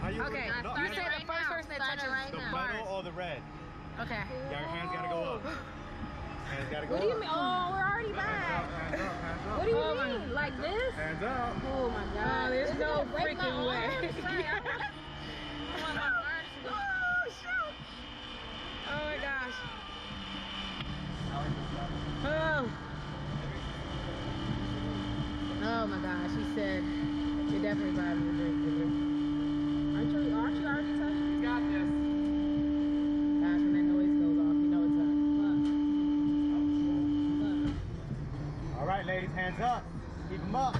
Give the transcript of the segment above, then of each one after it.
How you Okay, no, you no, said no, the first person that Start it touches right the now. metal or the red? Okay. Yeah, your hands gotta go up. Hands gotta go What do you mean? Oh, we're already Hands back. up, hands up, hands up. What do you Oh, mean? Like this? Hands up. Oh my god. Oh, there's no gonna break my freaking way. arms. Sorry, I want- I want my arms to go. Oh, shoot. Oh my gosh. Oh. Oh my gosh, he said you're definitely buying me hands up. Keep them up.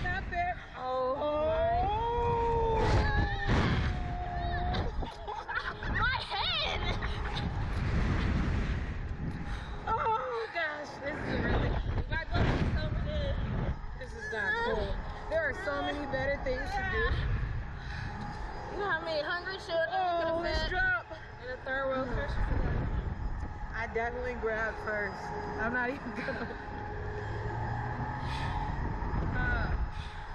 Stop it. Oh. My head! Oh gosh, this is really. My goodness, it's over there. This is not cool. There are so many better things to do. You know how many hungry children you Oh, could have drop. in a third world country? I definitely grabbed first. I'm not even gonna. Uh,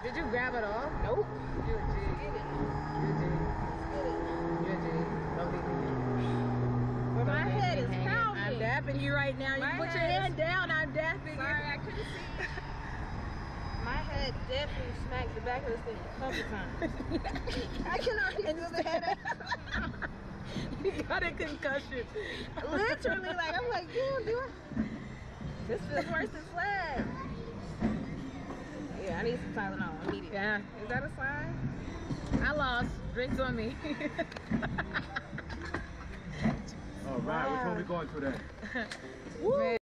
did you grab it all? Nope. You're a G. You're a G. You're a G. Don't leave me. But my head is pounding. I'm dapping you right now. You My put your hand down. I'm dapping Sorry, you. I couldn't see. My head definitely smacked the back of this thing a couple times. I can already feel the head. You got a concussion. Literally, like I'm like, damn, dude. This feels worse than flag. Yeah, I need some Tylenol immediately. Yeah, Is that a sign? I lost. Drinks on me. All right, which one we going to then? Man.